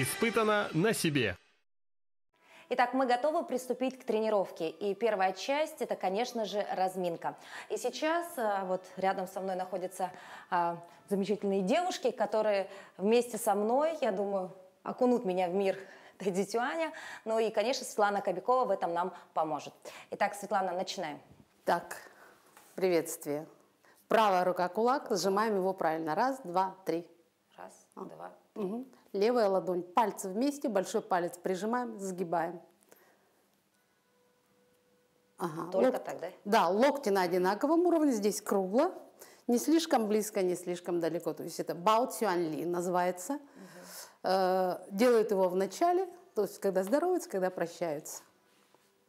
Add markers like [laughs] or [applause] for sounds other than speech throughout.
Испытано на себе. Итак, мы готовы приступить к тренировке. И первая часть – это, конечно же, разминка. И сейчас а, вот рядом со мной находятся а, замечательные девушки, которые вместе со мной, я думаю, окунут меня в мир [laughs] Тайцзитюаня. Ну и, конечно, Светлана Кобякова в этом нам поможет. Итак, Светлана, начинаем. Так, приветствие. Правая рука кулак, сжимаем его правильно. Раз, два, три. Раз, два. Угу. Левая ладонь, пальцы вместе, большой палец прижимаем, сгибаем. Ага. Только Лок... так, да? Да, локти на одинаковом уровне, здесь кругло, не слишком близко, не слишком далеко. То есть это Бао Цюань называется. Угу. Э, делают его в начале, то есть когда здороваются, когда прощаются.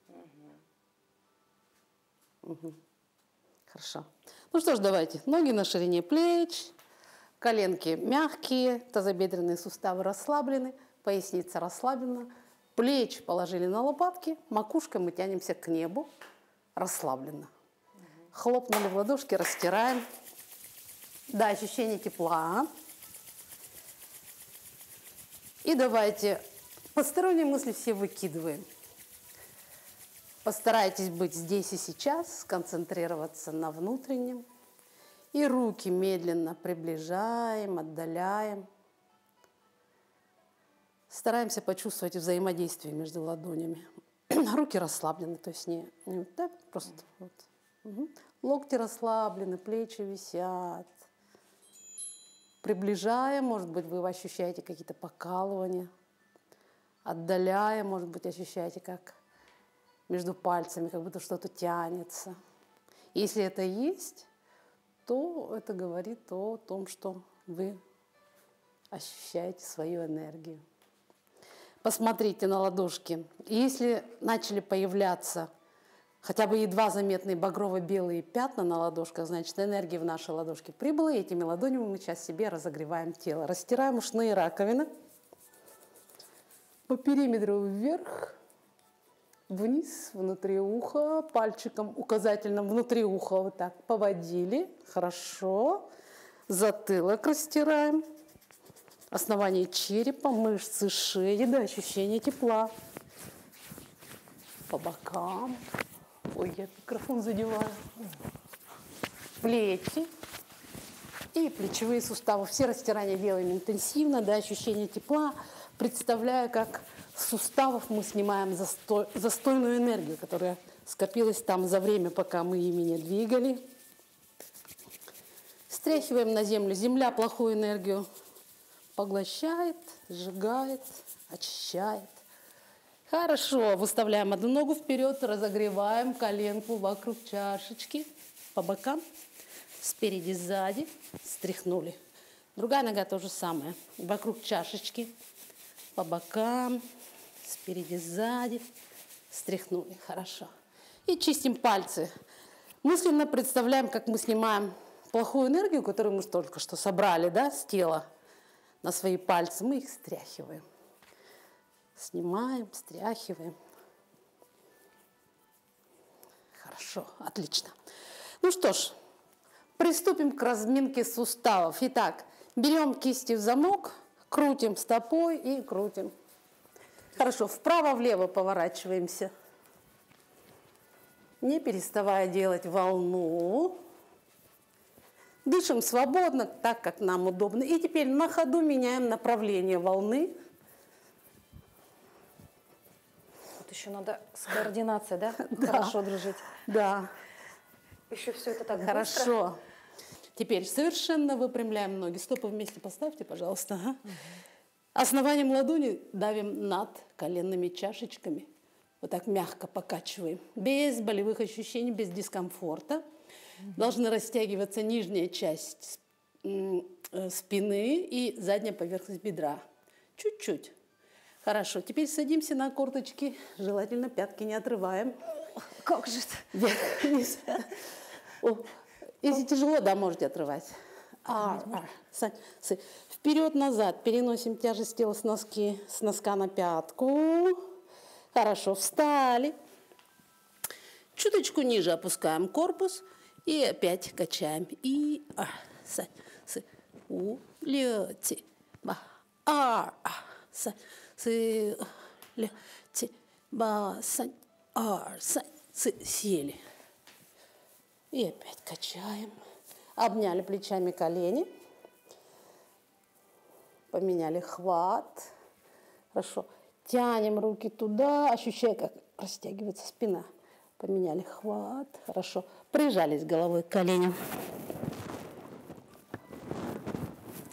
Угу. Угу. Хорошо. Ну что ж, давайте. Ноги на ширине плеч, Коленки мягкие, тазобедренные суставы расслаблены, поясница расслаблена. Плечи положили на лопатки, макушкой мы тянемся к небу, расслабленно. Хлопнули в ладошки, растираем. Да, ощущение тепла. И давайте посторонние мысли все выкидываем. Постарайтесь быть здесь и сейчас, сконцентрироваться на внутреннем. И руки медленно приближаем, отдаляем. Стараемся почувствовать взаимодействие между ладонями. [clears throat] Руки расслаблены, то есть не, не вот так, просто вот. Угу. Локти расслаблены, плечи висят. Приближаем, может быть, вы ощущаете какие-то покалывания. Отдаляем, может быть, ощущаете, как между пальцами, как будто что-то тянется. Если это есть, то это говорит о том, что вы ощущаете свою энергию. Посмотрите на ладошки. Если начали появляться хотя бы едва заметные багрово-белые пятна на ладошках, значит, энергия в нашей ладошке прибыла, и этими ладонями мы сейчас себе разогреваем тело. Растираем ушные раковины по периметру вверх, вниз, внутри уха, пальчиком указательным внутри уха вот так поводили. Хорошо. Затылок растираем. Основание черепа, мышцы шеи, да, ощущение тепла. По бокам. Ой, я микрофон задеваю. Плечи и плечевые суставы. Все растирания делаем интенсивно, да, ощущение тепла. Представляю, как суставов мы снимаем застой, застойную энергию, которая скопилась там за время, пока мы ими не двигали. Стряхиваем на землю. Земля плохую энергию поглощает, сжигает, очищает. Хорошо, выставляем одну ногу вперед, разогреваем коленку вокруг чашечки, по бокам, спереди, сзади, стряхнули. Другая нога то же самое, вокруг чашечки, по бокам, спереди, сзади. Стряхнули, хорошо. И чистим пальцы. Мысленно представляем, как мы снимаем плохую энергию, которую мы только что собрали да, с тела на свои пальцы. Мы их стряхиваем. Снимаем, стряхиваем. Хорошо, отлично. Ну что ж, приступим к разминке суставов. Итак, берем кисти в замок, крутим стопой и крутим. Хорошо, вправо-влево поворачиваемся. Не переставая делать волну. Дышим свободно, так, как нам удобно. И теперь на ходу меняем направление волны. Вот еще надо с координацией, да? [laughs] да. Хорошо дружить. Да. Еще все это так Хорошо. Быстро. Теперь совершенно выпрямляем ноги. Стопы вместе поставьте, пожалуйста. Ага. Угу. Основанием ладони давим над коленными чашечками. Вот так мягко покачиваем. Без болевых ощущений, без дискомфорта. Должны растягиваться нижняя часть э, спины и задняя поверхность бедра. Чуть-чуть. Хорошо. Теперь садимся на корточки. Желательно пятки не отрываем. Как же это? Вверх, вниз. Если тяжело, да, можете отрывать. А, а, Вперед-назад переносим тяжесть тела с носки, с носка на пятку. Хорошо, встали. Чуточку ниже опускаем корпус и опять качаем. И а, с, с, у, лети, ба, а, а, сань, цы, ля, ти, ба, сань, ар, сань, цы, сели. И опять качаем. Обняли плечами колени. Поменяли хват. Хорошо. Тянем руки туда, ощущая, как растягивается спина. Поменяли хват. Хорошо. Прижались головой к коленям.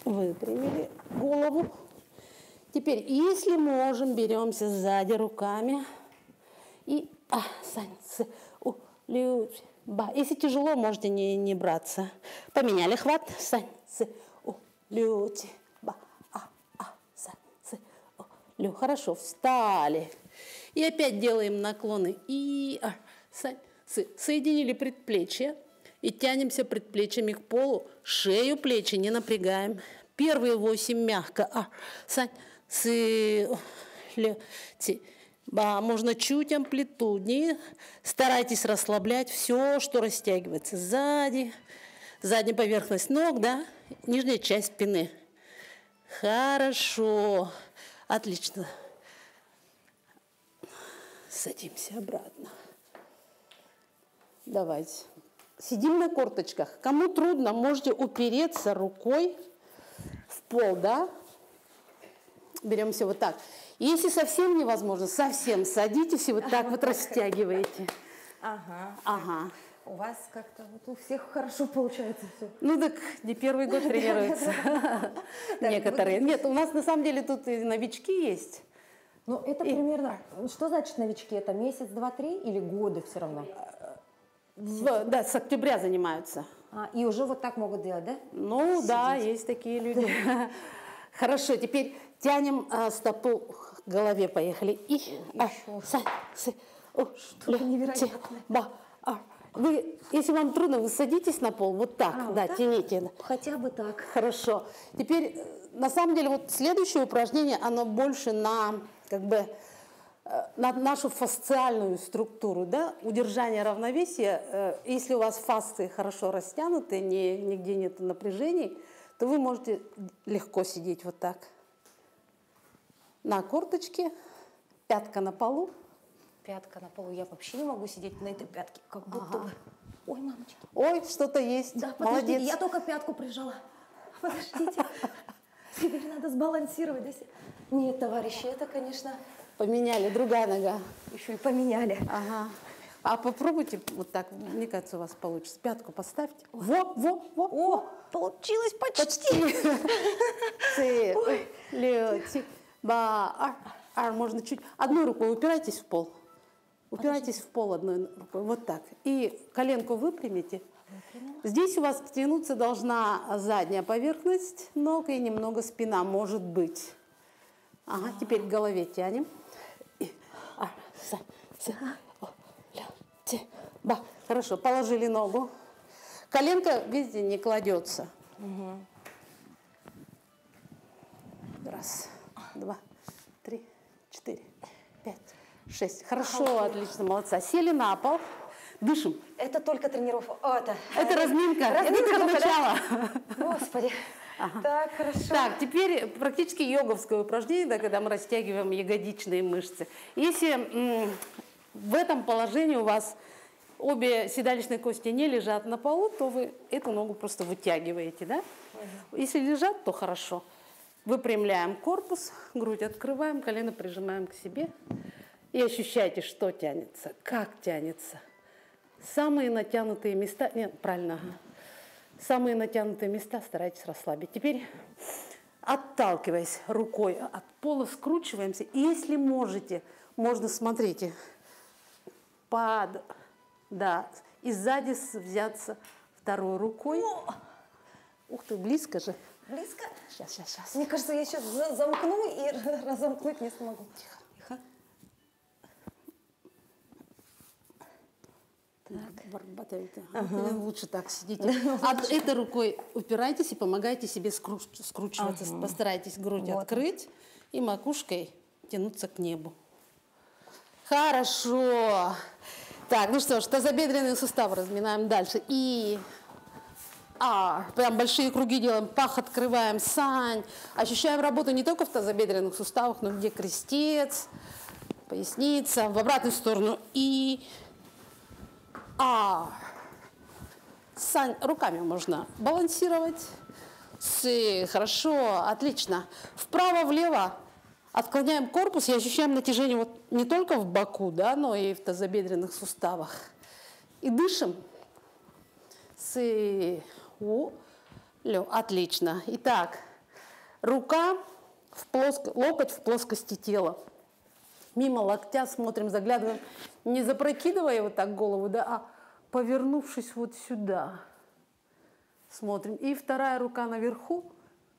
Выпрямили голову. Теперь, если можем, беремся сзади руками и а, сань, цы, у, лю, ба. Если тяжело, можете не, не браться. Поменяли хват. Сань, цы, у, лю, ти, ба, а, а, сань, цы, у, лю. Хорошо, встали. И опять делаем наклоны. И, а, сань, цы. Соединили предплечья и тянемся предплечьями к полу. Шею, плечи не напрягаем. Первые восемь мягко. А, сань, цы, лю, ти, можно чуть амплитуднее. Старайтесь расслаблять все, что растягивается сзади. Задняя поверхность ног, да? Нижняя часть спины. Хорошо. Отлично. Садимся обратно. Давайте. Сидим на корточках. Кому трудно, можете упереться рукой в пол, да? Беремся вот так. Если совсем невозможно, совсем садитесь и вот так вот растягиваете. Ага. Ага. У вас как-то вот у всех хорошо получается все. Ну так не первый год [laughs] тренируются. [laughs] Некоторые. Нет, у нас на самом деле тут и новички есть. Ну, это примерно... Что значит новички? Это месяц, два, три или годы все равно? Да, с октября занимаются. А, и уже вот так могут делать, да? Ну да, есть такие люди. [laughs] Хорошо, теперь тянем а, стопу к голове, поехали. И, а, са, сы, о, лю, невероятное. ба, а. Вы, если вам трудно, вы садитесь на пол, вот так, А, вот да, так? тяните. Хотя бы так. Хорошо. Теперь, э, на самом деле, вот следующее упражнение, оно больше на, как бы, э, на нашу фасциальную структуру, да, удержание равновесия. Э, Если у вас фасции хорошо растянуты, ни- нигде нет напряжений, то вы можете легко сидеть вот так. На корточке, пятка на полу. Пятка на полу. Я вообще не могу сидеть на этой пятке, как будто бы. Ой, мамочки. Ой, что-то есть. Да, подождите, Молодец. я только пятку прижала. Подождите. Теперь надо сбалансировать. се- Нет, товарищи, это, конечно, Поменяли, другая нога. еще и поменяли. Ага. А попробуйте вот так, мне кажется, у вас получится. Пятку поставьте. Во, во, во. О, получилось почти. Ци, лю, ти, ба, ар, ар. Можно чуть. Одной рукой упирайтесь в пол. Упирайтесь в пол одной рукой. Вот так. И коленку выпрямите. Здесь у вас тянуться должна задняя поверхность ног и немного спина, может быть. Ага, теперь к голове тянем. Хорошо, положили ногу. Коленка, видите, не кладется. Раз, два, три, четыре, пять, шесть. Хорошо, отлично, молодца. Сели на пол, дышим. Это только тренировка. О, это... Это разминка. Это Разминка только только, да? начало. Господи. [laughs] Так, хорошо. Так, теперь практически йоговское упражнение, да, когда мы растягиваем ягодичные мышцы. Если м, в этом положении у вас обе седалищные кости не лежат на полу, то вы эту ногу просто вытягиваете, да? Если лежат, то хорошо. Выпрямляем корпус, грудь открываем, колено прижимаем к себе. И ощущайте, что тянется, как тянется. Самые натянутые места, нет, правильно, ага. Самые натянутые места старайтесь расслабить. Теперь, отталкиваясь рукой от пола, скручиваемся. И если можете, можно, смотрите, под, да, и сзади взяться второй рукой. Ух ты, близко же. Близко? Сейчас, сейчас, сейчас. Мне кажется, я сейчас за- замкну и [laughs] разомкнуть не смогу. Тихо. Тихо. Барбатовите. Лучше так сидите. [laughs] А этой рукой упирайтесь и помогайте себе скруч- скручиваться. Постарайтесь грудь Вот. открыть и макушкой тянуться к небу. Хорошо. Так, ну что ж, тазобедренные суставы разминаем дальше. И А, прям большие круги делаем, пах открываем, сань. Ощущаем работу не только в тазобедренных суставах, но где крестец, поясница, в обратную сторону. И, а, сань, руками можно балансировать. Си, хорошо, отлично. Вправо-влево отклоняем корпус и ощущаем натяжение вот не только в боку, да, но и в тазобедренных суставах. И дышим. Си, у, лё, отлично. Итак, рука, в плоско, локоть в плоскости тела. Мимо локтя смотрим, заглядываем, не запрокидывая вот так голову, да, а повернувшись вот сюда. Смотрим. И вторая рука наверху,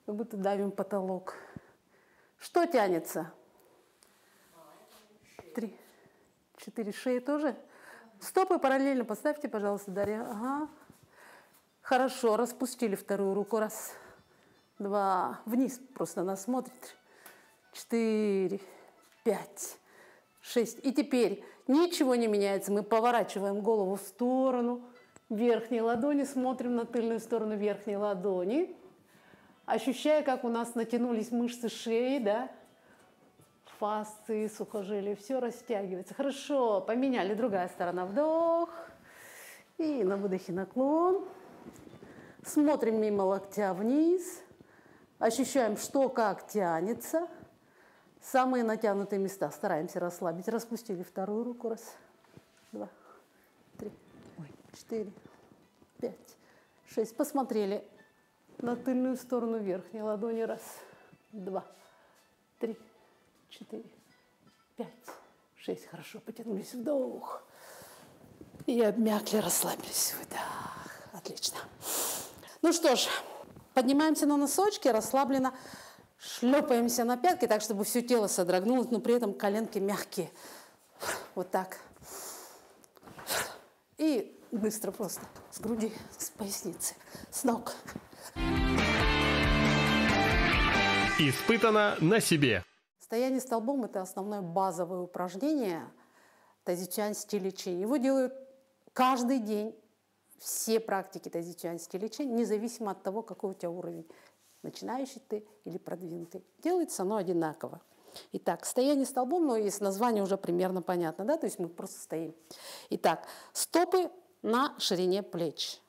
как будто давим потолок. Что тянется? Три, четыре, шеи тоже? Стопы параллельно поставьте, пожалуйста, Дарья. Ага. Хорошо, распустили вторую руку. Раз, два, вниз просто она смотрит. Четыре, пять, шесть. И теперь ничего не меняется. Мы поворачиваем голову в сторону верхней ладони, смотрим на тыльную сторону верхней ладони, ощущая, как у нас натянулись мышцы шеи, да, фасции, сухожилия, все растягивается. Хорошо, поменяли, другая сторона, вдох, и на выдохе наклон. Смотрим мимо локтя вниз, ощущаем, что как тянется. Самые натянутые места стараемся расслабить. Распустили вторую руку, раз, два, три, четыре, пять, шесть. Посмотрели на тыльную сторону верхней ладони. Раз, два, три, четыре, пять, шесть. Хорошо, потянулись. Вдох. И обмякли, расслабились. Выдох. Отлично. Ну что ж, поднимаемся на носочки, расслабленно шлепаемся на пятки, так, чтобы все тело содрогнулось, но при этом коленки мягкие. Вот так. И быстро просто с груди, с поясницы, с ног. Испытано на себе. Стояние столбом – это основное базовое упражнение тазичань стиль лечения. Его делают каждый день все практики тазичань стиль лечения, независимо от того, какой у тебя уровень. Начинающий ты или продвинутый. Делается оно одинаково. Итак, стояние столбом, но из названия уже примерно понятно, да, то есть мы просто стоим. Итак, стопы на ширине плеч.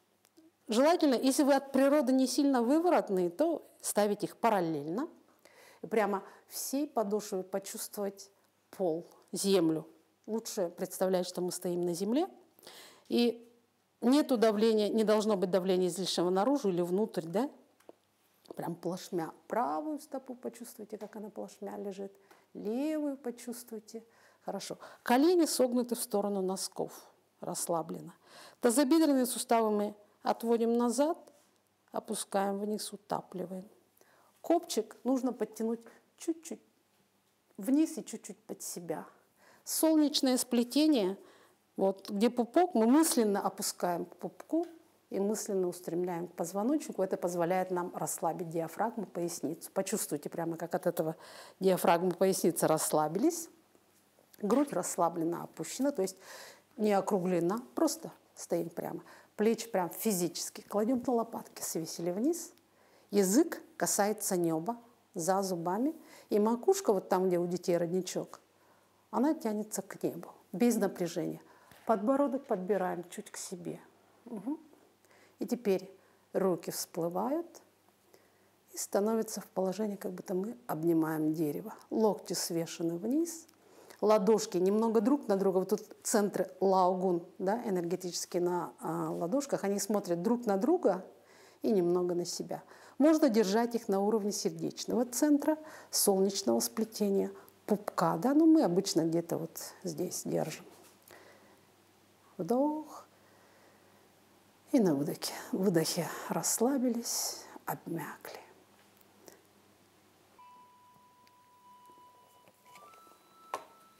Желательно, если вы от природы не сильно выворотные, то ставить их параллельно. И прямо всей подошвой почувствовать пол, землю. Лучше представлять, что мы стоим на земле. И нету давления, не должно быть давления излишнего наружу или внутрь, да? Прям плашмя. Правую стопу почувствуйте, как она плашмя лежит. Левую почувствуйте. Хорошо. Колени согнуты в сторону носков. Расслабленно. Тазобедренные суставы мы отводим назад, опускаем вниз, утапливаем. Копчик нужно подтянуть чуть-чуть вниз и чуть-чуть под себя. Солнечное сплетение, вот где пупок, мы мысленно опускаем к пупку и мысленно устремляем к позвоночнику. Это позволяет нам расслабить диафрагму, поясницу. Почувствуйте прямо, как от этого диафрагмы поясницы расслабились. Грудь расслаблена, опущена, то есть не округлена, просто стоим прямо. Плечи прям физически кладем на лопатки, свесили вниз. Язык касается неба за зубами. И макушка, вот там, где у детей родничок, она тянется к небу, без напряжения. Подбородок подбираем чуть к себе. Угу. И теперь руки всплывают и становятся в положении, как будто мы обнимаем дерево. Локти свешены вниз – ладошки немного друг на друга, вот тут центры лаугун, да, энергетически на а, ладошках, они смотрят друг на друга и немного на себя. Можно держать их на уровне сердечного центра, солнечного сплетения, пупка, да, но мы обычно где-то вот здесь держим. Вдох. И на выдохе. Выдохе расслабились, обмякли.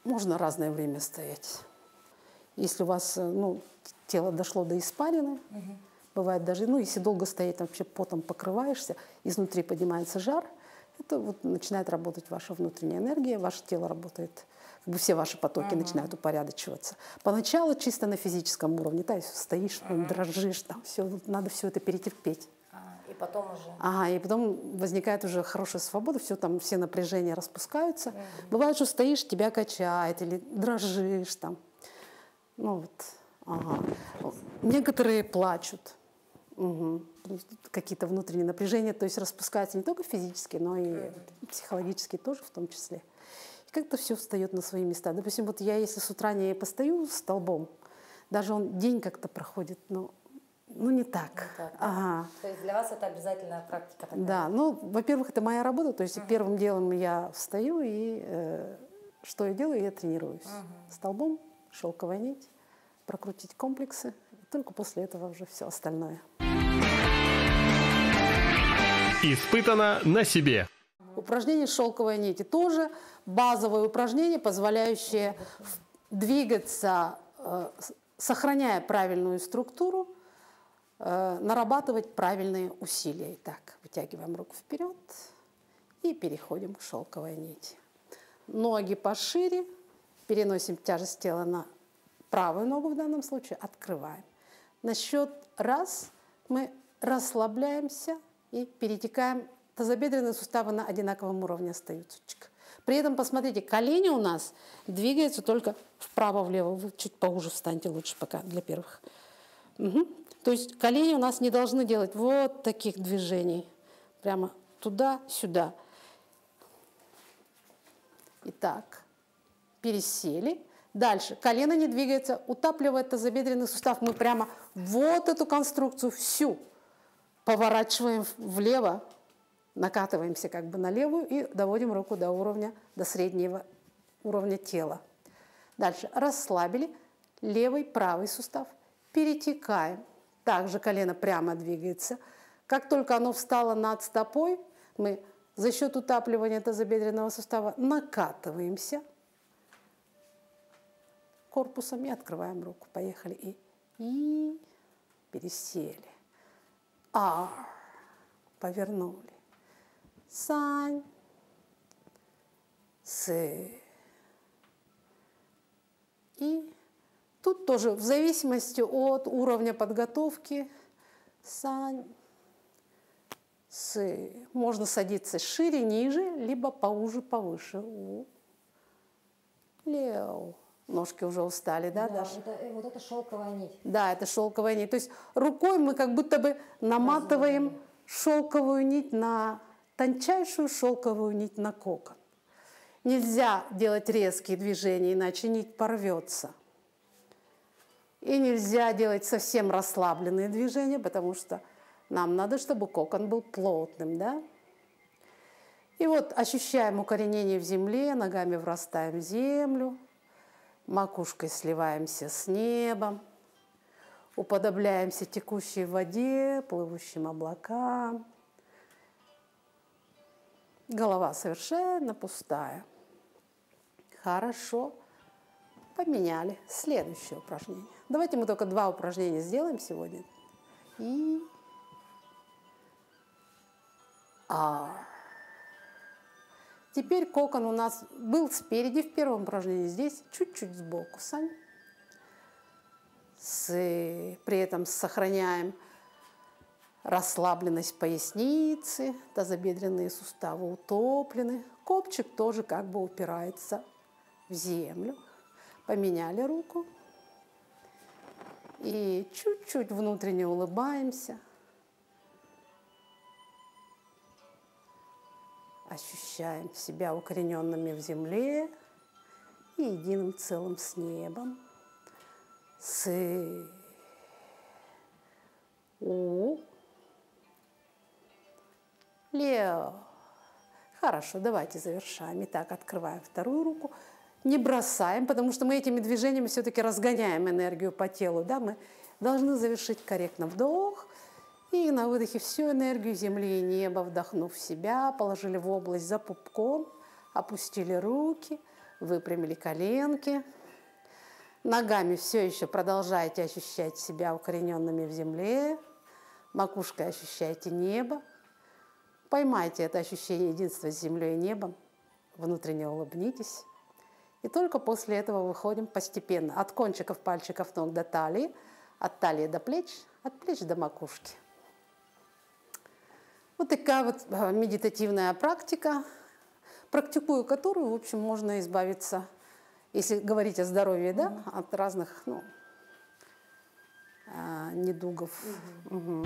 Можно разное время стоять. Если у вас э, ну, тело дошло до испарины, угу. бывает даже, ну, если долго стоять, там вообще потом покрываешься, изнутри поднимается жар, это вот начинает работать ваша внутренняя энергия, ваше тело работает, все ваши потоки uh-huh. начинают упорядочиваться. Поначалу чисто на физическом уровне, да, стоишь, uh-huh. дрожишь, там все, надо все это перетерпеть. И потом уже. Ага, и потом возникает уже хорошая свобода, все там, все напряжения распускаются. Угу. Бывает, что стоишь, тебя качает, или дрожишь там. Ну вот, ага. Некоторые плачут. Угу. Какие-то внутренние напряжения, то есть распускаются не только физически, но и угу. психологически тоже в том числе. И как-то все встает на свои места. Допустим, вот я если с утра не постою столбом, даже он день как-то проходит, но ну, не так. Не так ага. То есть для вас это обязательная практика такая? Да, ну, во-первых, это моя работа, то есть uh-huh. первым делом я встаю и э, что я делаю, я тренируюсь. Uh-huh. Столбом, шелковая нить, прокрутить комплексы, и только после этого уже все остальное. Испытано на себе. Упражнение шелковой нити тоже базовое упражнение, позволяющее двигаться, э, сохраняя правильную структуру, Э, нарабатывать правильные усилия. Итак, вытягиваем руку вперед и переходим к шелковой нити. Ноги пошире, переносим тяжесть тела на правую ногу в данном случае, открываем. На счет раз мы расслабляемся и перетекаем. Тазобедренные суставы на одинаковом уровне остаются. При этом, посмотрите, колени у нас двигаются только вправо-влево. Вы чуть поуже встаньте лучше пока для первых. Угу. То есть колени у нас не должны делать вот таких движений. Прямо туда-сюда. Итак, пересели. Дальше. Колено не двигается, утапливает тазобедренный сустав. Мы прямо вот эту конструкцию всю поворачиваем влево, накатываемся как бы на левую и доводим руку до уровня, до среднего уровня тела. Дальше. Расслабили левый, правый сустав. Перетекаем также колено прямо двигается. Как только оно встало над стопой, мы за счет утапливания тазобедренного сустава накатываемся корпусом и открываем руку. Поехали. И, и пересели. А, повернули. Сань. Сы. И Тут тоже в зависимости от уровня подготовки сань, с, можно садиться шире, ниже, либо поуже, повыше. Лео. Ножки уже устали, да, да Даша? Это, э, вот это шелковая нить. Да, это шелковая нить. То есть рукой мы как будто бы наматываем Разумно. шелковую нить на тончайшую шелковую нить на кокон. Нельзя делать резкие движения, иначе нить порвется. И нельзя делать совсем расслабленные движения, потому что нам надо, чтобы кокон был плотным, да? И вот ощущаем укоренение в земле, ногами врастаем в землю, макушкой сливаемся с небом, уподобляемся текущей воде, плывущим облакам. Голова совершенно пустая. Хорошо. Поменяли. Следующее упражнение. Давайте мы только два упражнения сделаем сегодня. И... А. Теперь кокон у нас был спереди в первом упражнении, здесь чуть-чуть сбоку. Сань. С, при этом сохраняем расслабленность поясницы, тазобедренные суставы утоплены. Копчик тоже как бы упирается в землю поменяли руку и чуть-чуть внутренне улыбаемся. Ощущаем себя укорененными в земле и единым целым с небом. С У. Лео. Хорошо, давайте завершаем. Итак, открываем вторую руку не бросаем, потому что мы этими движениями все-таки разгоняем энергию по телу. Да? Мы должны завершить корректно вдох, и на выдохе всю энергию земли и неба, вдохнув себя, положили в область за пупком, опустили руки, выпрямили коленки. Ногами все еще продолжайте ощущать себя укорененными в земле. Макушкой ощущайте небо. Поймайте это ощущение единства с землей и небом, внутренне улыбнитесь. И только после этого выходим постепенно от кончиков пальчиков ног до талии, от талии до плеч, от плеч до макушки. Вот такая вот э, медитативная практика, практикуя которую, в общем, можно избавиться, если говорить о здоровье, да, от разных, ну, э, недугов. Мгм.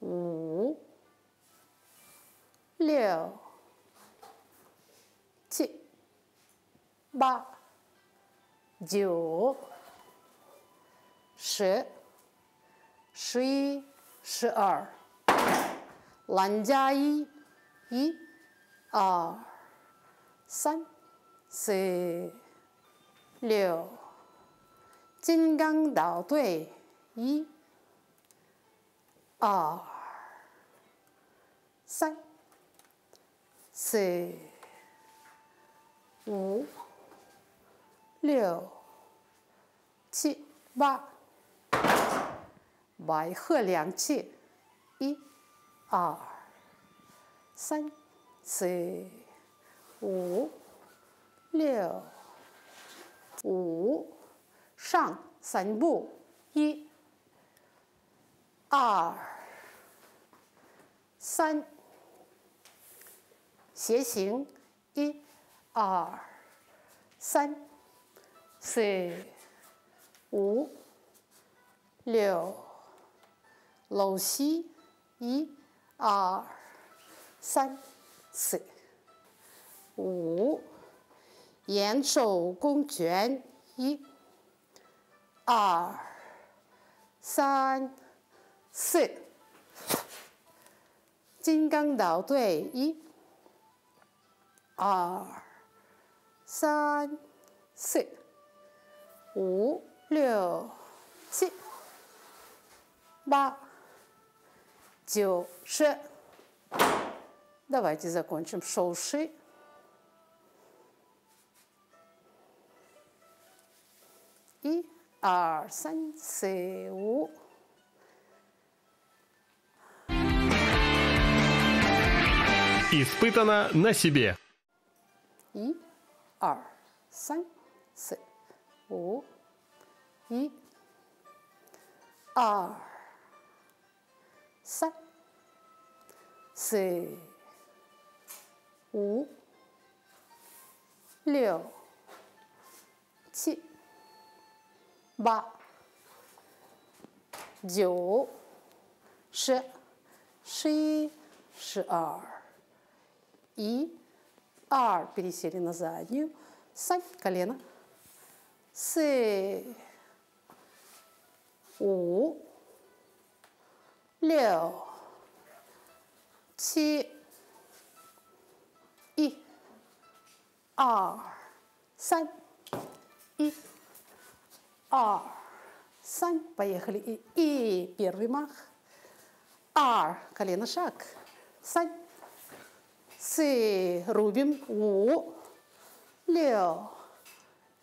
五、六、七、八、九、十、十一、十二，蓝加一，一、二、三、四、六，金刚捣队，一。二、三、四、五、六、七、八，外合两气，一、二、三、四、五、六、五，上三步，一。二、三，斜行，一、二、三、四、五、六，搂膝，一、二、三、四、五，延手弓拳，一、二、三。四，金刚捣队，一、二、三、四、五、六、七、八、九、十。Давайте закончим шоуши. И, 二、三、 Испытано на себе. И, ар, сан, с, о, и, ар, сан, с, у, лео, чи, ба, дё, ши, ши, ши, ар. И, R, пересели на заднюю, сань, колено, С, У, Лео, Чи, И, R, сань, И, R, сань, поехали, и, и первый мах, R, колено шаг, сань, 四，рубим 五、六、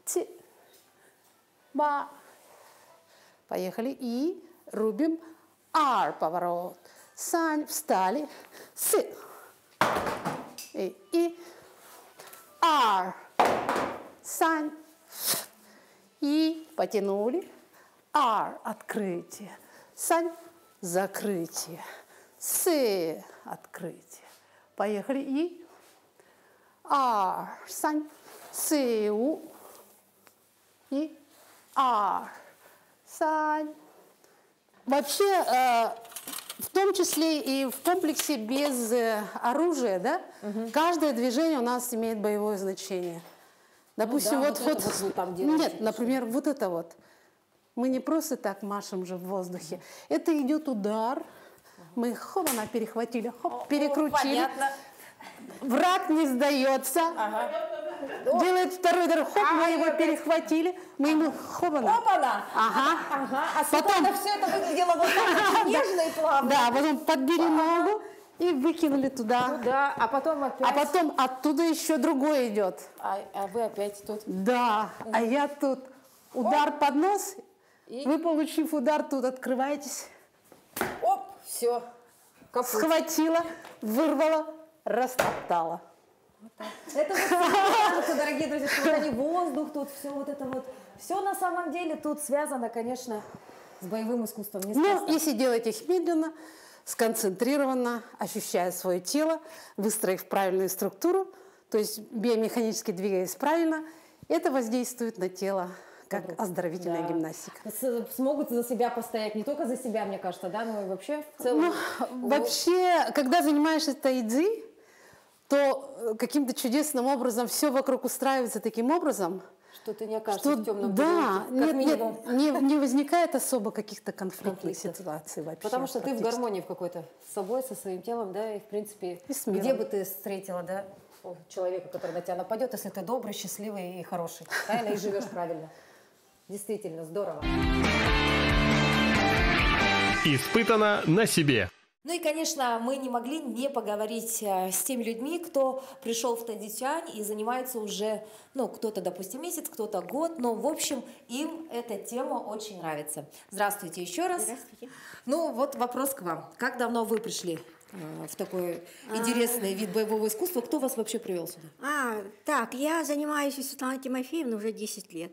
七、八。Поехали. И рубим R поворот. Сань, встали. С. И, и. R. Сань. И потянули. R. Открытие. Сань. Закрытие. С. Открытие. Поехали. И. Ар. Сань. Сыу. И. Ар. Сань. Вообще, э, в том числе и в комплексе без э, оружия, да, угу. каждое движение у нас имеет боевое значение. Допустим, ну, да, вот, вот, вот, вот там [laughs] делаете, нет, например, вот это вот. Мы не просто так машем же в воздухе. Это идет удар. Мы хоп, она перехватили, хоп, перекрутили. Понятно. Враг не сдается. Делает второй удар, хоп, мы его перехватили. Мы ему хоп, она. Ага. Ага, а Потом- все это выглядело вот так [laughs] нежно и плавно. Да, потом подбили ногу и выкинули туда. Да, а потом опять... А потом оттуда еще другой идет. А, а вы опять тут... Да, а я тут удар под нос. И? Вы, получив удар, тут открываетесь. Оп, все. Капут. Схватила, вырвала, растоптала. Это вот дорогие друзья, что вот они воздух тут, все вот это вот. Все на самом деле тут связано, конечно, с боевым искусством. Не сказано. если делать их медленно, сконцентрированно, ощущая свое тело, выстроив правильную структуру, то есть биомеханически двигаясь правильно, это воздействует на тело как оздоровительная Да. гимнастика. С- Смогут за себя постоять, не только за себя, мне кажется, да, но и вообще в целом. Ну, вообще, когда занимаешься тайцзи, то э, каким-то чудесным образом все вокруг устраивается таким образом, Что ты не окажешься что в темном да, как нет, нет, минимум. не, не возникает особо каких-то конфликтных Конфликтов. ситуаций вообще. Потому что ты в гармонии в какой-то с собой, со своим телом, да, и в принципе, И с миром. где бы ты встретила, да, человека, который на тебя нападет, если ты добрый, счастливый и хороший, правильно, и живешь правильно. Действительно, здорово. Испытано на себе. Ну и, конечно, мы не могли не поговорить э, с теми людьми, кто пришел в Тадисюань и занимается уже, ну, кто-то, допустим, месяц, кто-то год, но, в общем, им эта тема очень нравится. Здравствуйте еще раз. Здравствуйте. Ну, вот вопрос к вам. Как давно вы пришли э, в такой интересный вид боевого искусства? Кто вас вообще привел сюда? А, так, я занимаюсь у Светланы Тимофеевны уже 10 лет.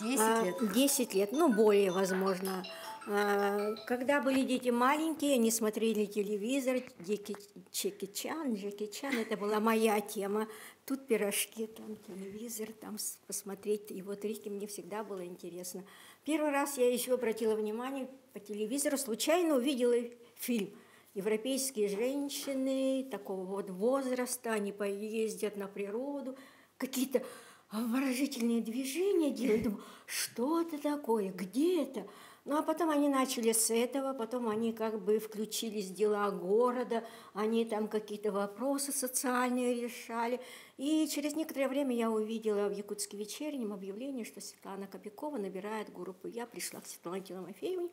10 А, лет. 10 лет, ну, более, возможно. А, Когда были дети маленькие, они смотрели телевизор, Джеки, Чеки Чан, Джеки Чан, это была моя тема. Тут пирожки, там телевизор, там посмотреть его трики, мне всегда было интересно. Первый раз я еще обратила внимание по телевизору, случайно увидела фильм «Европейские женщины такого вот возраста, они поездят на природу, какие-то обворожительные движения делают. Думаю, что это такое, где это? Ну, а потом они начали с этого, потом они как бы включились в дела города, они там какие-то вопросы социальные решали. И через некоторое время я увидела в Якутске вечернем объявление, что Светлана Кобякова набирает группу. Я пришла к Светлане Тимофеевне.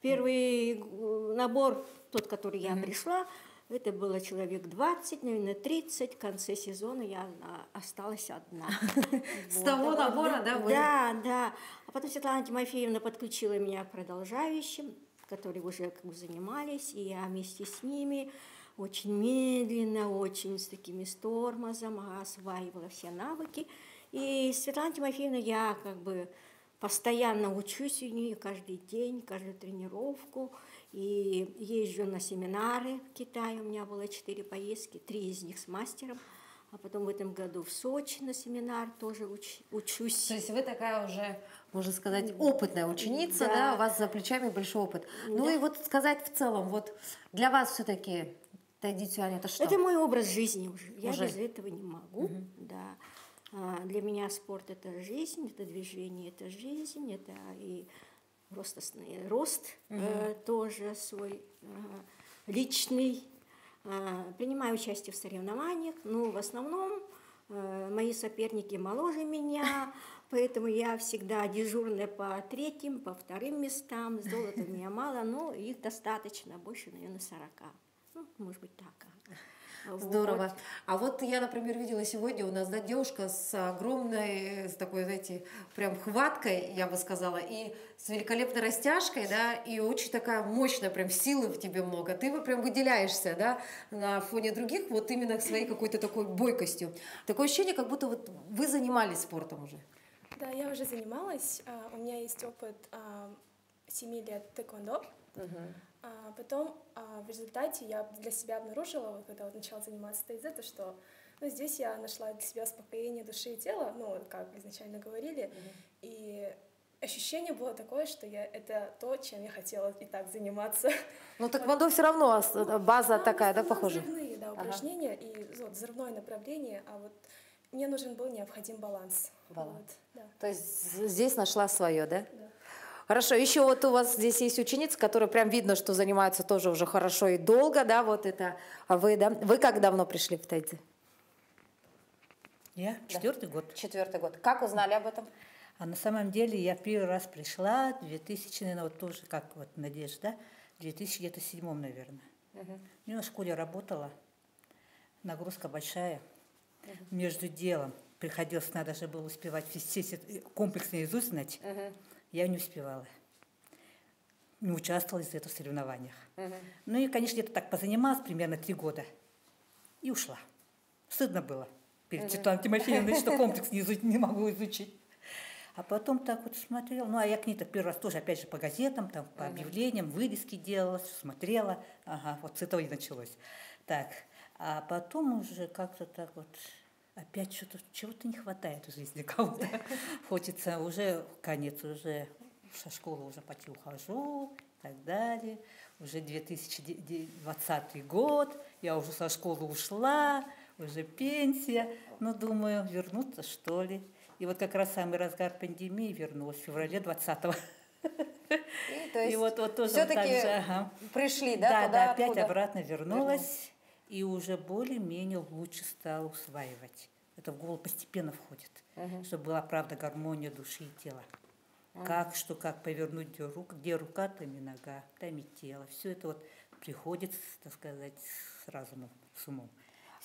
Первый э, набор, тот, который я пришла, это было человек 20, наверное, 30. В конце сезона я а, осталась одна. [laughs] С того набора, да, Да, да. А потом Светлана Тимофеевна подключила меня к продолжающим, которые уже как бы занимались, и я вместе с ними очень медленно, очень с такими с тормозом осваивала все навыки. И Светлана Тимофеевна, я как бы постоянно учусь у нее каждый день, каждую тренировку. И езжу на семинары в Китае. У меня было четыре поездки, три из них с мастером. А потом в этом году в Сочи на семинар тоже уч- учусь. То есть вы такая уже, можно сказать, опытная ученица, да, Да. у вас за плечами большой опыт. Ну и вот сказать в целом, вот для вас все-таки тайдитюань это что? Это мой образ жизни уже. Я Уже. без этого не могу. Да. А, Для меня спорт это жизнь, это движение, это жизнь, это и ростостный рост э, тоже свой э, личный. А, Принимаю участие в соревнованиях, но в основном э, мои соперники моложе меня, [laughs] поэтому я всегда дежурная по третьим, по вторым местам. Золота у меня мало, но их достаточно, больше, наверное, 40. Ну, может быть, так. Вот. Здорово. А вот я, например, видела сегодня у нас да, девушка с огромной, с такой, знаете, прям хваткой, я бы сказала, и с великолепной растяжкой, да, и очень такая мощная, прям силы в тебе много. Ты вот прям выделяешься, да, на фоне других вот именно своей какой-то такой бойкостью. Такое ощущение, как будто вот вы занимались спортом уже. Да, я уже занималась. а, У меня есть опыт а, семи лет тэквондо. А Потом а, в результате я для себя обнаружила, вот когда вот начала заниматься тайцзи, то что ну, здесь я нашла для себя успокоение души и тела, ну, вот как изначально говорили, и ощущение было такое, что я это то, чем я хотела и так заниматься. Ну, так все равно ос- база Там такая, да, похожа? взрывные, да, Ага. упражнения и вот, взрывное направление, а вот мне нужен был необходим баланс. Баланс. Вот, да. То есть здесь нашла свое, да? Да. Хорошо, еще вот у вас здесь есть ученицы, которые прям видно, что занимаются тоже уже хорошо и долго, да, вот это а вы, да? Вы как давно пришли в Тайцзи? Я четвертый год. Четвертый год. Как узнали об этом? А на самом деле я первый раз пришла в 2000, наверное, вот тоже как вот Надежда, в 2007, наверное. Угу. Я в школе работала, нагрузка большая. Угу. Между делом приходилось, надо же было успевать все комплексно наизусть знать. Угу. Я не успевала. Не участвовала из этого в соревнованиях. Угу. Ну и, конечно, где-то так позанималась примерно три года. И ушла. Стыдно было перед угу. Светланой Тимофеевной, что [laughs] комплекс не, изучить, не могу изучить. А потом так вот смотрела, ну а я к ней-то первый раз тоже, опять же, по газетам, там, по объявлениям, вырезки делала, смотрела. Ага, вот с этого и началось. Так, а потом уже как-то так вот опять что-то, чего-то не хватает в жизни [laughs] кого-то. Хочется уже конец, уже со школы уже почти ухожу и так далее. Уже 2020 год, я уже со школы ушла, уже пенсия. Ну, думаю, вернуться что ли. И вот как раз самый разгар пандемии вернулась в феврале 20-го. И, то [laughs] есть и вот, вот тоже все-таки вот ага. пришли, да? Да, туда, да, опять откуда? обратно вернулась. Вернулась. И уже более-менее лучше стала усваивать. Это в голову постепенно входит, угу. чтобы была правда гармония души и тела. Угу. Как, что, как повернуть, где рука, где рука, там и нога, там и тело. Все это вот приходит, так сказать, с разумом, с умом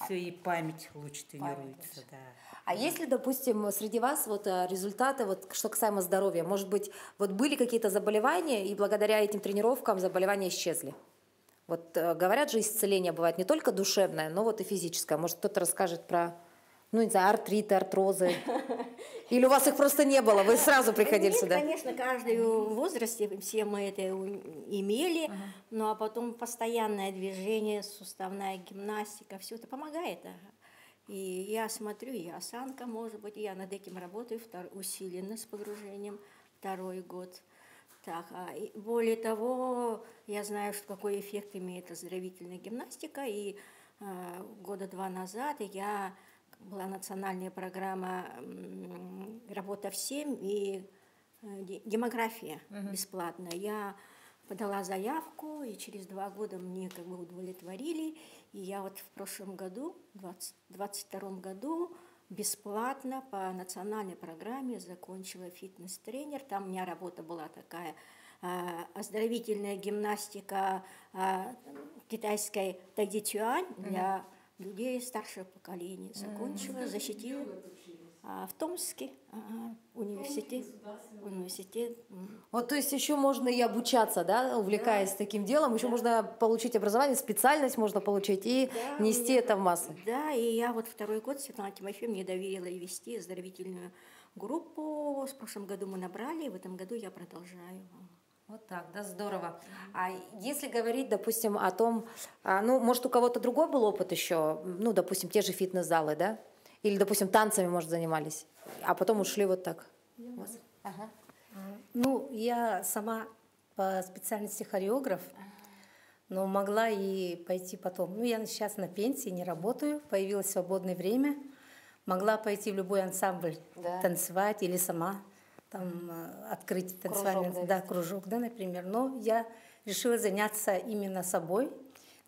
все, и память лучше тренируется, память. да. А если, допустим, среди вас вот э, результаты, вот что касаемо здоровья, может быть, вот были какие-то заболевания, и благодаря этим тренировкам заболевания исчезли? Вот э, говорят же, исцеление бывает не только душевное, но вот и физическое. Может, кто-то расскажет про ну, не знаю, артриты, артрозы? [laughs] Или у вас их просто не было, вы сразу приходили Нет, сюда? конечно, каждый в возрасте все мы это имели, ага. ну а потом постоянное движение, суставная гимнастика, все это помогает. И я смотрю, и осанка, может быть, я над этим работаю втор, усиленно с погружением второй год. Так, а более того, я знаю, что какой эффект имеет оздоровительная гимнастика, и э, года два назад я была национальная программа «Работа в семь» и э, демография угу. бесплатная. Я подала заявку, и через два года мне как бы удовлетворили. И я вот в прошлом году, в 2022 году, бесплатно по национальной программе закончила фитнес-тренер. Там у меня работа была такая э, оздоровительная гимнастика э, китайской тайдичуань для людей старшего поколения. Закончила, защитила в Томске а, университет. университет. Вот, то есть еще можно и обучаться, да, увлекаясь да. таким делом, еще да. можно получить образование, специальность можно получить и да, нести это в массы. Да, и я вот второй год Светлана Тимофеевна мне доверила вести оздоровительную группу. В прошлом году мы набрали, и в этом году я продолжаю. Вот так, да, здорово. А если говорить, допустим, о том, а, ну, может, у кого-то другой был опыт еще, ну, допустим, те же фитнес-залы, да? Или, допустим, танцами, может, занимались, а потом ушли вот так. Ага. Ну, я сама по специальности хореограф, но могла и пойти потом. Ну, я сейчас на пенсии, не работаю, появилось свободное время, могла пойти в любой ансамбль да. танцевать или сама там э, открыть танцевальный кружок, да, кружок, да, например. Но я решила заняться именно собой.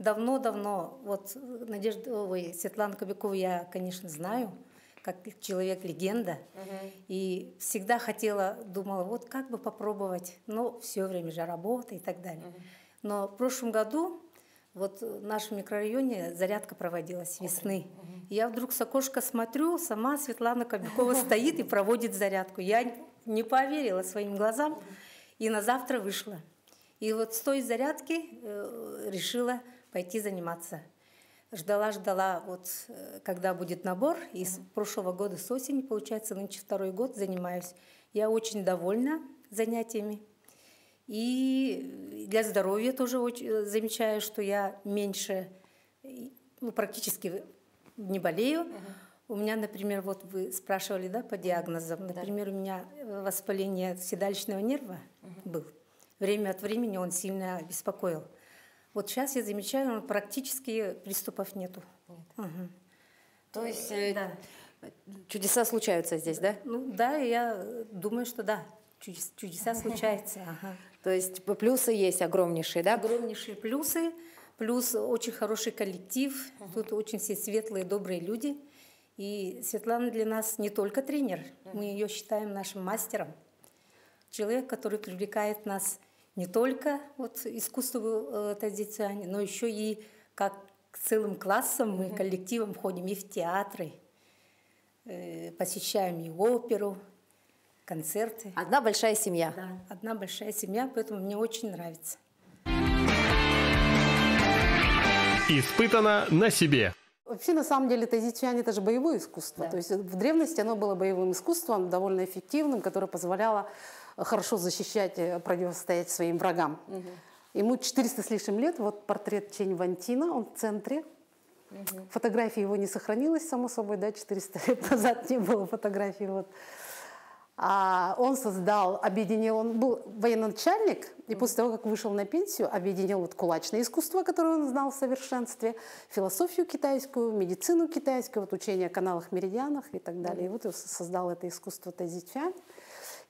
Давно-давно, вот Надежда, ой, Светлану Кобякову я, конечно, знаю, как человек-легенда. Угу. И всегда хотела, думала, вот как бы попробовать, но все время же работа и так далее. Угу. Но в прошлом году вот в нашем микрорайоне зарядка проводилась весны. Угу. Я вдруг с окошка смотрю, сама Светлана Кобякова стоит и проводит зарядку. Я не поверила своим глазам и на завтра вышла. И вот с той зарядки э, решила пойти заниматься. Ждала, ждала, вот э, когда будет набор. И с прошлого года, с осени, получается, нынче второй год занимаюсь. Я очень довольна занятиями. И для здоровья тоже очень, э, замечаю, что я меньше, ну, практически не болею. Uh-huh. У меня, например, вот вы спрашивали, да, по диагнозам. Например, да. у меня э, воспаление седалищного нерва угу. был. Время от времени он сильно беспокоил. Вот сейчас я замечаю, практически приступов нету. Нет. Угу. То есть э, да. чудеса случаются здесь, да? Ну да, я думаю, что да. чудес- чудеса случаются. [laughs] ага. То есть плюсы есть огромнейшие, да? Огромнейшие плюсы, плюс очень хороший коллектив, тут очень все светлые, добрые люди. И Светлана для нас не только тренер, мы ее считаем нашим мастером. Человек, который привлекает нас не только вот искусству э, традиционе, но еще и как целым классом, мы коллективом ходим и в театры, э, посещаем и оперу, концерты. Одна большая семья. Да, одна большая семья, поэтому мне очень нравится. Испытано на себе. Вообще, на самом деле, тайзи-чуань – это же боевое искусство. Да. То есть в древности оно было боевым искусством, довольно эффективным, которое позволяло хорошо защищать, э, противостоять своим врагам. Ему 400 с лишним лет. Вот портрет Чень Вантина, он в центре. Фотографии его не сохранилось, само собой, да, 400 [laughs] лет назад не было фотографий. Вот. А он создал, объединил, он был военачальник, и после того, как вышел на пенсию, объединил вот кулачное искусство, которое он знал в совершенстве, философию китайскую, медицину китайскую, вот учение о каналах, меридианах и так далее. И вот создал это искусство Тайзичань.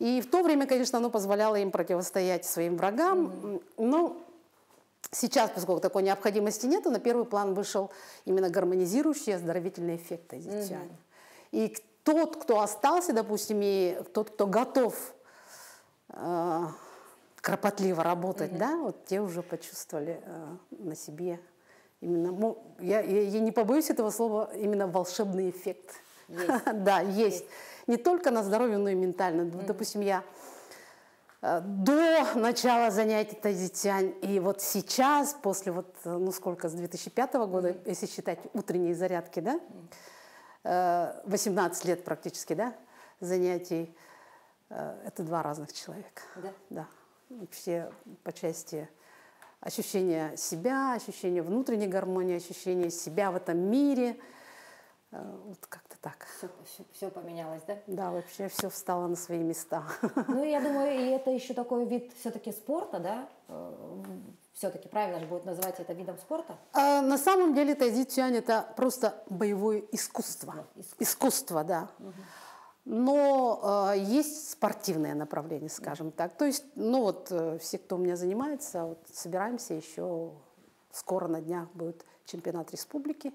И в то время, конечно, оно позволяло им противостоять своим врагам. Но сейчас, поскольку такой необходимости нет, на первый план вышел именно гармонизирующий оздоровительный эффект Тайзичань. И тот, кто остался, допустим, и тот, кто готов э, кропотливо работать, да, вот те уже почувствовали э, на себе именно, ну, я, я, я не побоюсь этого слова, именно волшебный эффект. [laughs] да, есть. Не только на здоровье, но и ментально. Допустим, я э, до начала занятий тайзитянь и вот сейчас, после вот, э, ну сколько, с 2005 года, если считать утренние зарядки, да, э, 18 лет практически, да, занятий, э, это два разных человека. Да? Да. Вообще по части ощущения себя, ощущения внутренней гармонии, ощущения себя в этом мире. Э, Вот как-то так. Все, поменялось, да? Да, вообще все встало на свои места. Ну, я думаю, и это еще такой вид все-таки спорта, да? Все-таки правильно же будет называть это видом спорта. А на самом деле тайзи-цюань это просто боевое искусство. Искусство, да. Но э, есть спортивное направление, скажем так. То есть, ну вот э, все, кто у меня занимается, вот собираемся еще скоро на днях будет чемпионат республики,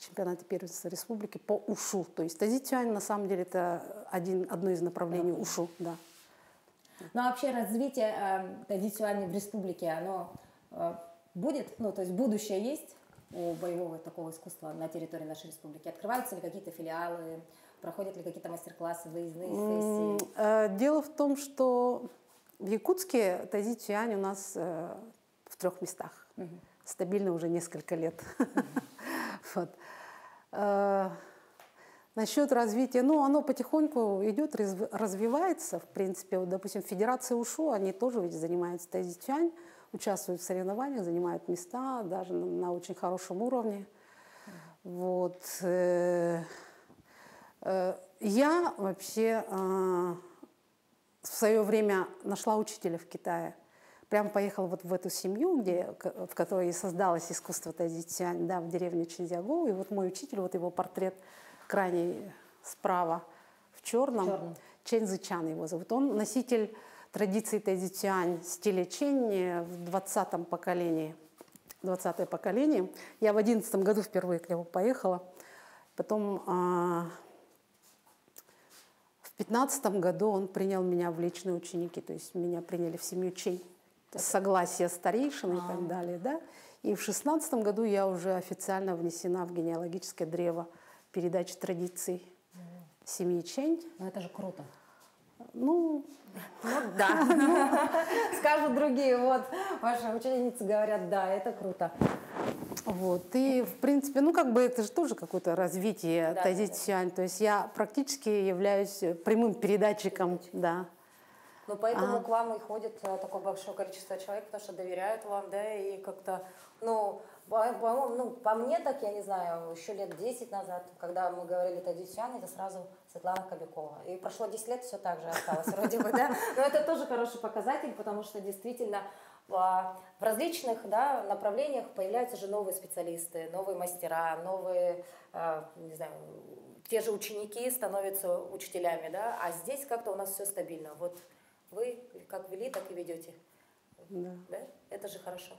чемпионат первенства республики по ушу. То есть тайзи-цюань на самом деле это один, одно из направлений ушу, да. Ну, а вообще развитие э, традиционной в республике, оно э, будет? Ну, то есть будущее есть у боевого такого искусства на территории нашей республики? Открываются ли какие-то филиалы? Проходят ли какие-то мастер-классы, выездные сессии? э, Дело в том, что в Якутске тайзи-цюань у нас э, в трех местах. Стабильно уже несколько лет. Вот. Э, Насчет развития, ну, оно потихоньку идет, разв- развивается, в принципе. Вот, допустим, Федерация УШУ, они тоже ведь занимаются тайзи-цюань, участвуют в соревнованиях, занимают места даже на, на очень хорошем уровне. Вот. э, э, Я вообще в свое время нашла учителя в Китае. Прям поехала вот в эту семью, где, в которой создалось искусство тайзи-цюань, да, в деревне Чинзягоу. И вот мой учитель, вот его портрет крайний справа в черном, Черном. Чен Зычан его зовут. Он носитель традиции тайзи-цюань стиля Чень в 20-м поколении. 20 поколение. Я в 11 году впервые к нему поехала. Потом а, в 15 году он принял меня в личные ученики, то есть меня приняли в семью Чень. Согласие старейшин и так далее, да. И в 16 году я уже официально внесена в генеалогическое древо передачи традиций семьи Чень. Ну, это же круто. Ну, Да. [laughs] Скажут другие, вот, ваши ученицы говорят, да, это круто. Вот. И, в принципе, ну, как бы это же тоже какое-то развитие Да, тайзи-цюань. То есть я практически являюсь прямым передатчиком, да. Ну, поэтому к вам и ходит э, такое большое количество человек, потому что доверяют вам, да, и как-то, ну, по- по-моему, ну, по мне так, я не знаю, еще лет 10 назад, когда мы говорили традиционно, это сразу Светлана Кобякова. И прошло 10 лет, все так же осталось вроде бы, да. Но это тоже хороший показатель, потому что действительно а, в различных да, направлениях появляются же новые специалисты, новые мастера, новые, а, не знаю, те же ученики становятся учителями, да, а здесь как-то у нас все стабильно. Вот Вы как вели, так и ведете. Да. Да? Это же хорошо.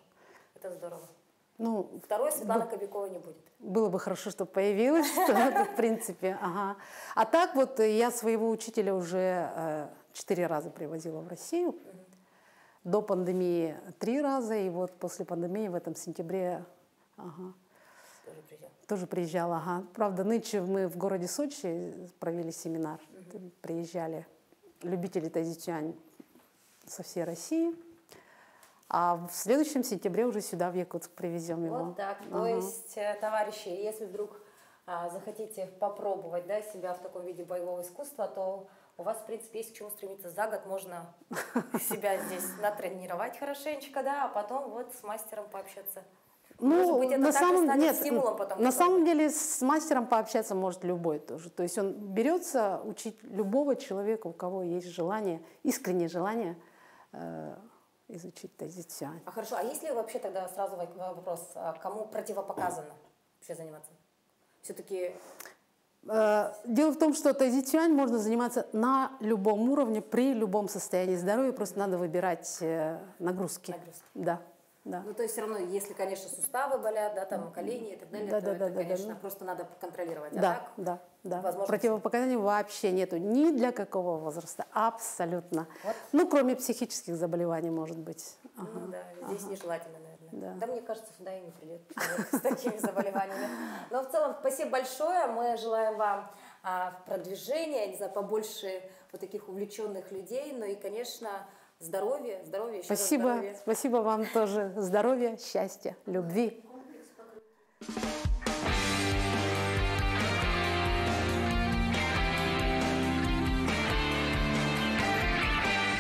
Это здорово. Ну, Второй Светлана Кобякова не будет. было бы хорошо, чтобы появилась, [laughs] в принципе. Ага. А так вот э, я своего учителя уже э, четыре раза привозила в Россию. До пандемии три раза, и вот после пандемии в этом сентябре ага, Тоже приезжал. тоже приезжала. Ага. Правда, нынче мы в городе Сочи провели семинар. Приезжали любители тайзичань со всей России. А в следующем сентябре уже сюда, в Якутск, привезем его. Вот так. То Ага. есть, э, товарищи, если вдруг а, захотите попробовать да, себя в таком виде боевого искусства, то у вас, в принципе, есть к чему стремиться. За год можно [laughs] себя здесь натренировать хорошенечко, да, а потом вот с мастером пообщаться. Может быть, Ну, на самом, нет, стимулом потом на самом деле с мастером пообщаться может любой тоже. То есть он берется учить любого человека, у кого есть желание, искреннее желание э, изучить тайзичань. А хорошо, а есть ли вообще тогда сразу вопрос, а кому противопоказано вообще заниматься? Все-таки Э, Дело в том, что тайзичань можно заниматься на любом уровне, при любом состоянии здоровья, просто надо выбирать э, нагрузки. Нагрузки. Да, да. Ну, то есть все равно, если, конечно, суставы болят, да, там колени и так далее, Да, то да, это, да, да, да, конечно, ну. просто надо контролировать. А Да, так, да, да. возможности. Противопоказаний вообще нету ни для какого возраста, абсолютно. Ну, кроме психических заболеваний, может быть. Ага. ну да, здесь нежелательно, наверное. Да. мне кажется, сюда и не придет с такими заболеваниями. Но в целом, спасибо большое. Мы желаем вам а, продвижения, не знаю, побольше вот таких увлеченных людей, ну и, конечно, здоровья, здоровья, еще раз Спасибо, здоровья. спасибо вам тоже. Здоровья, счастья, любви.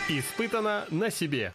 Испытано на себе.